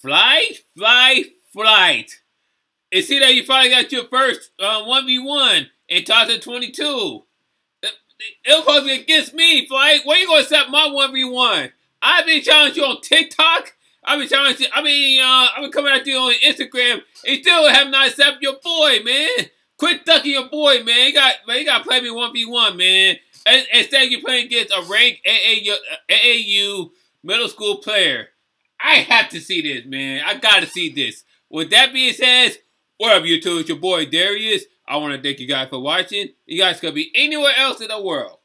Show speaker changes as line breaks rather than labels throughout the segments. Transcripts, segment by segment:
Flight, flight, flight. It see that you finally got your first uh, 1v1 in 2022. It'll supposed to be against me, Flight. When you gonna accept my 1v1? I've been challenging you on TikTok. I've been challenging you. I mean, uh, I've been coming at you on Instagram. And still have not accepted your boy, man. Quit ducking your boy, man. You got, man, you got to play me 1v1, man. And, instead, you're playing against a ranked AAU, AAU middle school player. I have to see this, man. I got to see this. With that being said, what up, YouTube? It's your boy, Darius. I want to thank you guys for watching. You guys could be anywhere else in the world.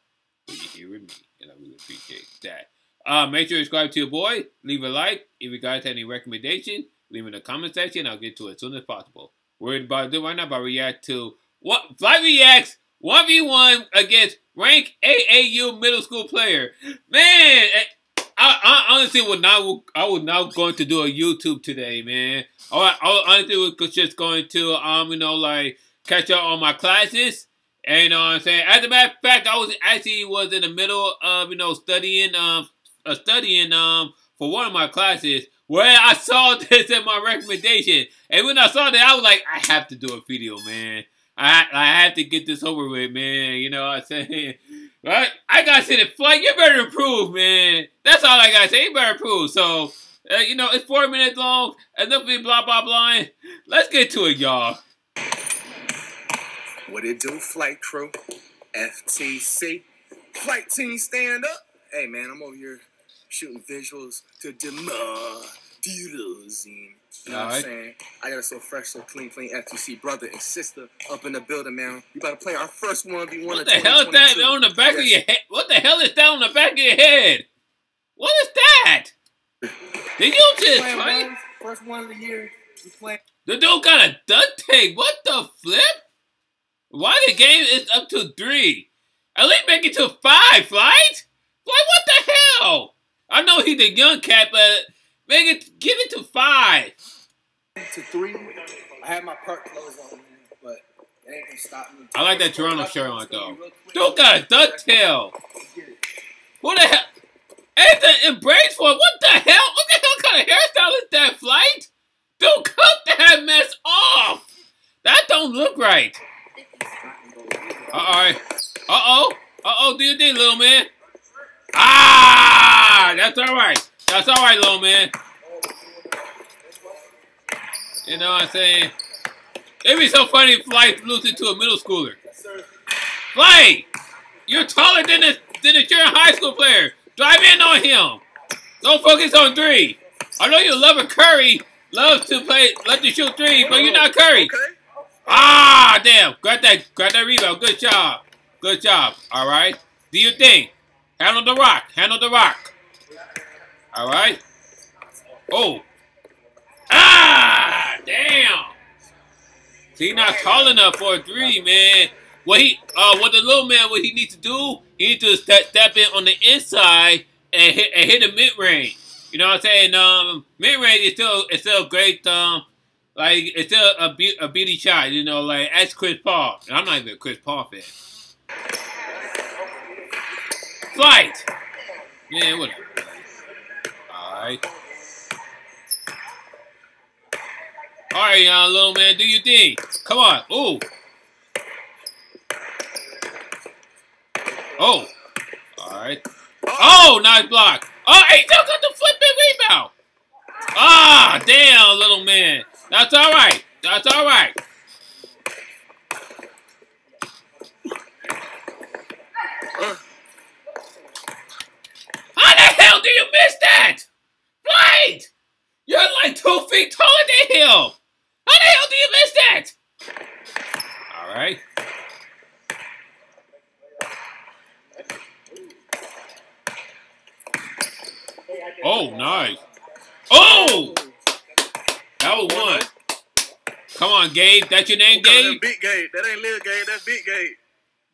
You're here with me, and I really appreciate that. Uh, make sure you subscribe to your boy. Leave a like. If you guys have any recommendation, leave in the comment section. I'll get to it as soon as possible. We're about to do right now by react to what Flight Reacts 1v1 against rank AAU middle school player. Man, I, I honestly would not I would not going to do a YouTube today, man. I, I honestly was just going to um you know like catch up on my classes. And you know what I'm saying? As a matter of fact, I was actually was in the middle of you know studying um uh, studying um for one of my classes where I saw this in my recommendation. And when I saw that, I was like, I have to do a video, man. I I have to get this over with, man. You know what I'm saying? Right? I gotta say the flight. You better improve, man. That's all I gotta say. You better improve. So, uh, you know, it's four minutes long. Enough of blah blah blah. Let's get to it, y'all.
What it do, flight crew? FTC. Flight team stand up. Hey man, I'm over here shooting visuals to DeMar DeRozan. You know what I'm saying? I got to say fresh, so clean, clean FTC brother and sister up in the building, man. We about to play our first 1v1
What the hell is that on the back yes. of your head? What the hell is that on the back of your head? What is that? Did you just
play? First one of the year.
The dude got a duct tape. What the flip? Why the game is up to three? At least make it to five, flight? Flight, what the hell? I know he's a young cat, but make it give it to five.
To three. I have my park clothes on, but they ain't gonna stop me.
I like that Toronto shirt on though. Dude got a ducktail. What the hell? Anything in braids for what the hell? What the hell kind of hairstyle is that, Flight? Dude, cut that mess off. That don't look right. Uh-oh. Uh-oh. Uh-oh, do your thing, little man. Ah! That's all right. That's all right, little man. You know what I'm saying? It'd be so funny if Flight loses to a middle schooler. Flight! You're taller than a, than a high school player. Drive in on him. Don't focus on three. I know you love a Curry, loves to play, love to shoot three, but you're not Curry. Ah, damn. Grab that, grab that rebound. Good job. Good job. All right. Do your thing. Handle the rock. Handle the rock. All right. Oh. Ah, damn. See, not tall enough for a three, man. What he, uh, what the little man, what he needs to do, he needs to step, step in on the inside and hit, and hit a mid range. You know what I'm saying? Um, mid range is still, it's still great. Um, like it's still a, be a beauty shot. You know, like as Chris Paul. And I'm not even a Chris Paul fan. Fight! Yeah, whatever. Alright. Alright, y'all, little man, do your thing. Come on. Ooh. Oh. Alright. Oh, nice block. Oh, he still got the flipping rebound. Ah, damn, little man. That's alright. That's alright. do you miss that? Right! You're like two feet taller than him! How the hell do you miss that? Alright. Oh, nice. Oh! That was one. Come on, Gabe. That's your name, Gabe?
Big Gabe. That ain't little Gabe. That's Big Gabe.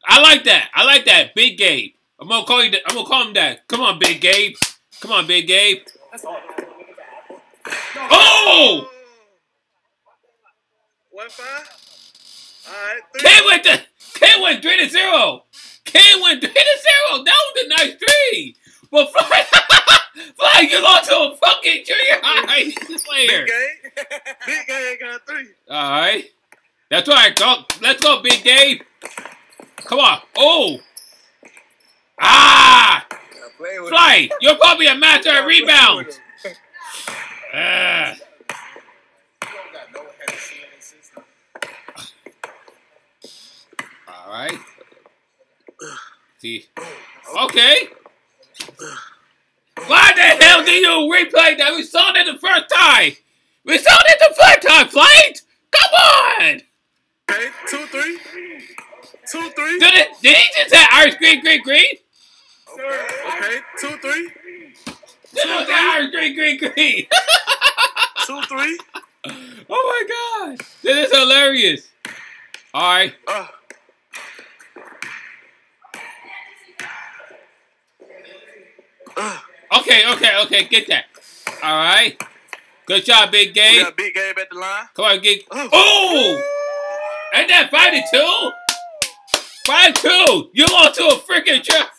I like that. I like that. Big Gabe. I'm gonna call you. I'm gonna call him that. Come on, Big Gabe. Come on, Big Gabe. Oh!
One five. All right.
K went to K went three to zero. K went three to zero. That was a nice three. But Fly, Flight, you lost to a fucking junior high player.
Big Gabe. Big Gabe got three.
All right. That's right. Go. Let's go, Big Gabe. Come on. Oh. Ah. Flight, you're probably a master at rebounds. All right. See. Okay. Why the hell did you replay that? We saw that the first time. We saw it the first time, Flight. Come on.
Okay, two, three. Two, three.
Did it? Did he just say Irish green, green, green?
Okay, okay. two, three.
Did it say Irish green, green, green?
Two, three.
oh my gosh, this is hilarious. All right.
Uh, uh,
Okay, okay, okay. Get that. All right. Good job, Big
we
Game.
got Big Gabe at the line.
Come on, get.
Oh.
Oh! Ain't that five to two? Five two. You lost to a freaking trap.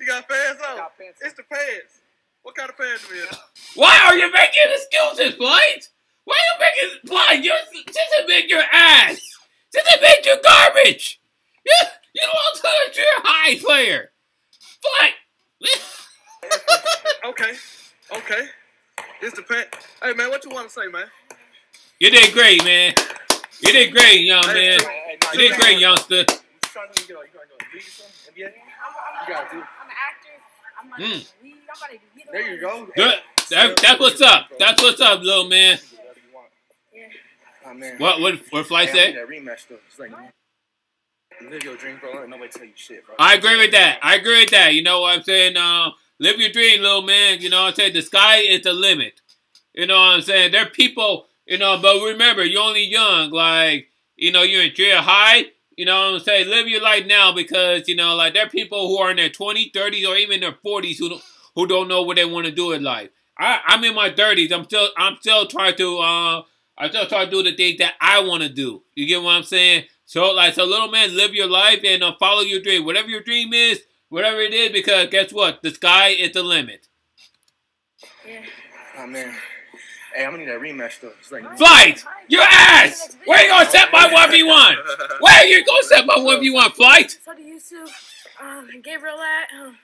You got pants on. It's the pants. What kind of pants we in?
Why are you making excuses, Blight? Why are you making Blight? You just admit your ass. Just admit your garbage. You you lost to a junior high player. Blight.
Okay, okay. It's the pants. Hey man, what you want to say, man?
you did great, man. You did great, young man.
Hey,
You did great, youngster.
Trying to get on. You gotta go to league or something? NBA? You gotta do-
I'm an actor. I'm about
Mm.
to lead. I'm about to be the
There you go.
Good. That, that's what's up. That's what's up, little man.
Yeah.
Oh, man.
What what what flight
Hey, I
say?
that rematch though. It's like, live your dream, bro. Let nobody tell you shit, bro.
I agree with that. I agree with that. You know what I'm saying? Um, live your dream, little man. You know what I'm saying? The sky is the limit. You know what I'm saying? There are people, you know, but remember, you're only young. Like, you know, you're in junior high. You know what I'm saying? Live your life now because, you know, like, there are people who are in their 20s, 30s, or even their 40s who don't, who don't know what they want to do in life. I, I'm in my 30s. I'm still, I'm still trying to, uh, I still try to do the things that I want to do. You get what I'm saying? So, like, so little man, live your life and uh, follow your dream. Whatever your dream is, whatever it is, because guess what? The sky is the limit.
Yeah.
Oh man. Hey, I'm gonna need that rematch though. It's like,
Flight! Your ass! Where you gonna set my 1v1? Where you gonna set my 1v1, Flight?
So do you too. Um, Gabriel at um,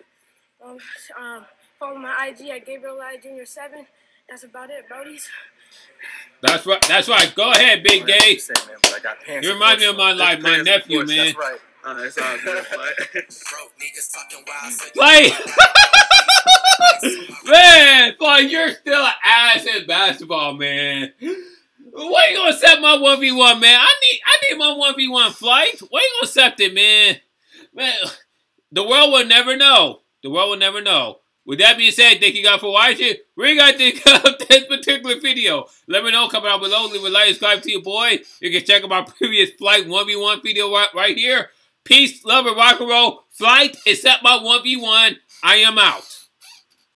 um, um, follow my IG at Gabriel at Junior Seven. That's about it, Brodies.
That's right. That's right. Go ahead, Big
Whatever
Gay.
you say, man, but I got pants
You remind me of my life, my nephew, man.
That's right. Uh, it's all good.
Niggas talking wild, so
Play. Flight, you're still ass in basketball, man. Where you gonna set my 1v1, man? I need I need my 1v1 flight. Where you gonna set it, man? Man, the world will never know. The world will never know. With that being said, thank you guys for watching. We got to of this particular video. Let me know comment down below. Leave a like, subscribe to your boy. You can check out my previous flight 1v1 video right, right here. Peace, love, and rock and roll. Flight is set my 1v1. I am out.